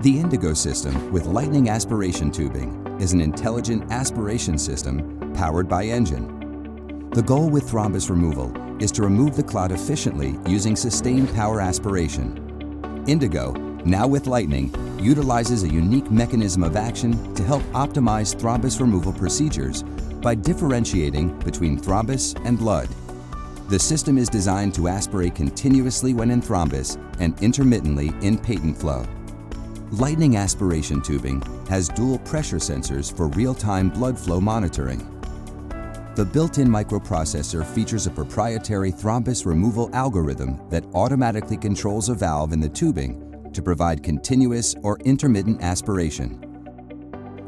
The Indigo system with lightning aspiration tubing is an intelligent aspiration system powered by engine. The goal with thrombus removal is to remove the clot efficiently using sustained power aspiration. Indigo, now with lightning, utilizes a unique mechanism of action to help optimize thrombus removal procedures by differentiating between thrombus and blood. The system is designed to aspirate continuously when in thrombus and intermittently in patent flow. Lightning aspiration tubing has dual pressure sensors for real-time blood flow monitoring. The built-in microprocessor features a proprietary thrombus removal algorithm that automatically controls a valve in the tubing to provide continuous or intermittent aspiration.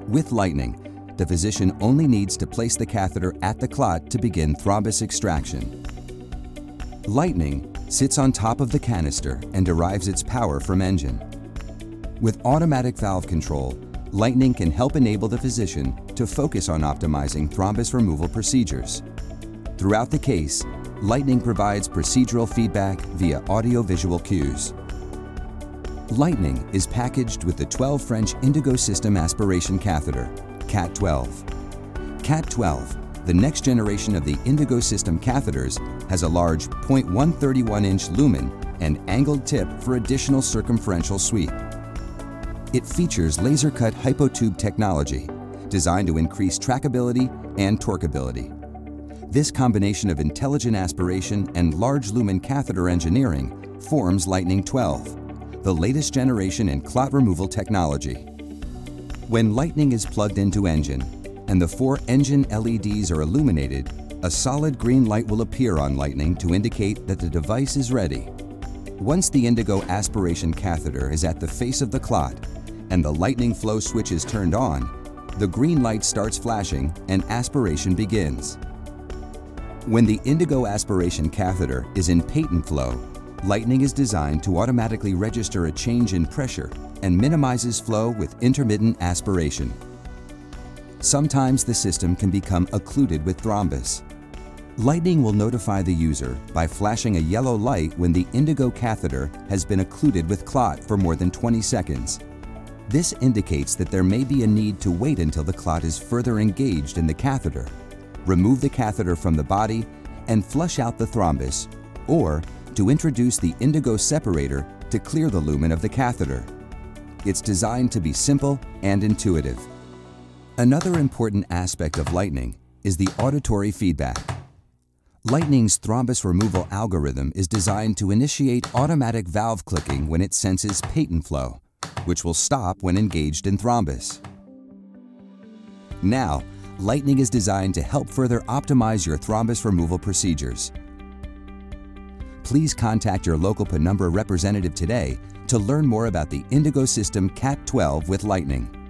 With Lightning, the physician only needs to place the catheter at the clot to begin thrombus extraction. Lightning sits on top of the canister and derives its power from engine. With automatic valve control, Lightning can help enable the physician to focus on optimizing thrombus removal procedures. Throughout the case, Lightning provides procedural feedback via audio-visual cues. Lightning is packaged with the 12 French Indigo System aspiration catheter, CAT12. CAT12, the next generation of the Indigo System catheters, has a large 0.131-inch lumen and angled tip for additional circumferential sweep. It features laser-cut hypotube technology designed to increase trackability and torqueability. This combination of intelligent aspiration and large lumen catheter engineering forms Lightning 12, the latest generation in clot removal technology. When Lightning is plugged into engine and the four engine LEDs are illuminated, a solid green light will appear on Lightning to indicate that the device is ready. Once the Indigo aspiration catheter is at the face of the clot, and the lightning flow switch is turned on, the green light starts flashing and aspiration begins. When the indigo aspiration catheter is in patent flow, lightning is designed to automatically register a change in pressure and minimizes flow with intermittent aspiration. Sometimes the system can become occluded with thrombus. Lightning will notify the user by flashing a yellow light when the indigo catheter has been occluded with clot for more than 20 seconds this indicates that there may be a need to wait until the clot is further engaged in the catheter, remove the catheter from the body, and flush out the thrombus, or to introduce the indigo separator to clear the lumen of the catheter. It's designed to be simple and intuitive. Another important aspect of Lightning is the auditory feedback. Lightning's thrombus removal algorithm is designed to initiate automatic valve clicking when it senses patent flow which will stop when engaged in thrombus. Now, Lightning is designed to help further optimize your thrombus removal procedures. Please contact your local Penumbra representative today to learn more about the Indigo System CAT-12 with Lightning.